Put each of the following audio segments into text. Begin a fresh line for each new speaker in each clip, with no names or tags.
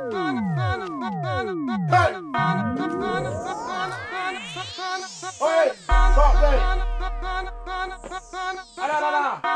Hey, talk that. Ah, nah, nah, nah.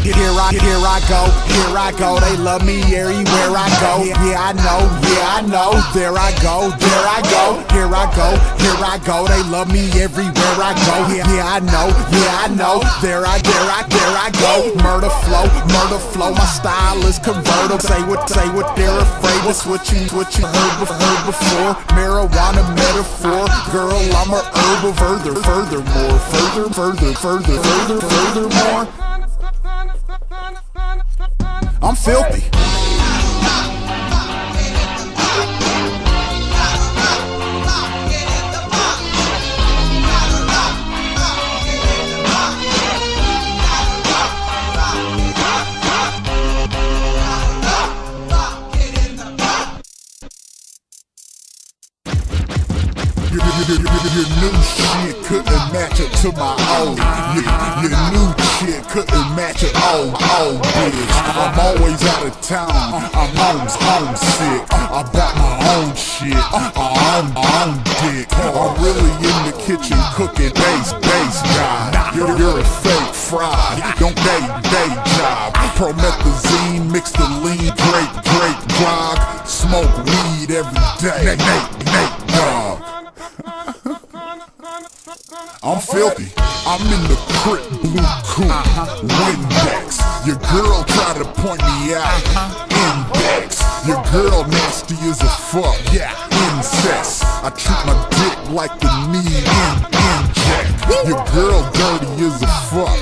Here I, here I go, here I go. They love me everywhere I go. Yeah, I know, yeah, I know. There I go, there I go. Here I go, here I go. They love me everywhere I go. Yeah, yeah, I know, yeah, I know. There I, there I, there I go. Murder flow, murder flow. My style is convertible. Say what, say what they're afraid. What's what you, what you heard, heard before. Marijuana metaphor. Girl, I'm a herbal. Further, furthermore, further, further, further, further, furthermore. I'm filthy. Your, new shit couldn't match up to my old. Your, your new shit couldn't match up old, old bitch. I'm always out of town. I'm home, homesick. I bought my own shit. I own, own dick. I'm really in the kitchen cooking base, base guy. You're, you're a fake fry. Don't day, day job. Promethazine mixed the lean, grape, grape, grog. Smoke weed every day. Nate, Nate, Nate, Dogg. I'm filthy. I'm in the crit blue coupe. Windex. Your girl try to point me out. Index. Your girl nasty as a fuck. Yeah. Incest. I treat my dick like the need in inject. Your girl dirty as a fuck.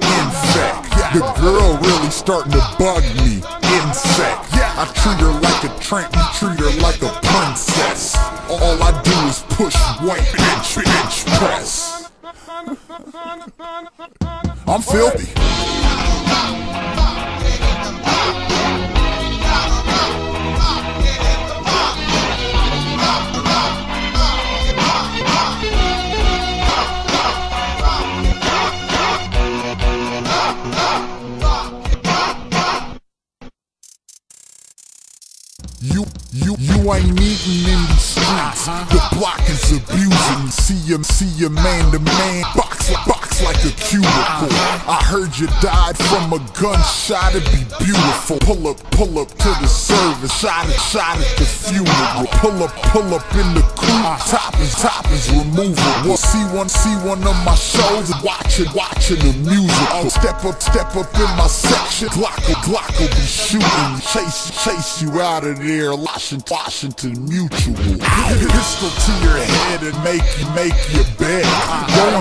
Infect. The girl really starting to bug me. Insect. I treat her like a tramp, you treat her like a princess. All I do is push weight, bench, bench press. I'm filthy. You, you, you ain't eating in the streets. The block is abusing. See him, see him man to man. Box, box like a cubicle. I heard you died from a gunshot. It'd be beautiful. Pull up, pull up to the service. Shot it, shot at the funeral. Pull up, pull up in the coupe. Top is, top is removable. See one, see one of my shows. Watch it, watching the musical. Step up, step up in my section. Glock, will- Glock will be shooting. Chase, chase you out of there. Washington, Washington Mutual. Pistol to your head and make you make your bed. Go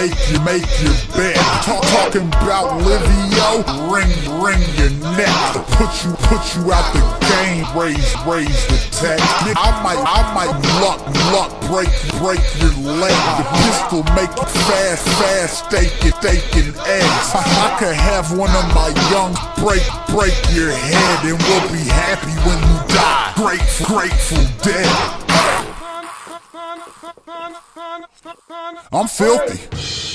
make you make you bed. Talk, talking about Livio, ring, ring your neck. Put you, put you out the game. Raise, raise the tech. I might, I might luck, luck, break, break your leg. The pistol make you fast, fast, steak it, steak and eggs. I could have one of my young break, break your head, and we'll be happy when you die. Grateful, grateful dead. I'm filthy.